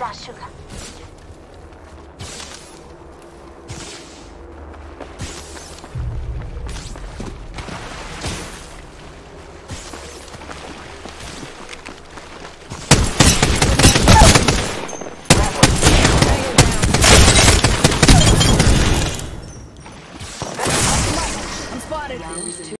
that sugar. Spotted.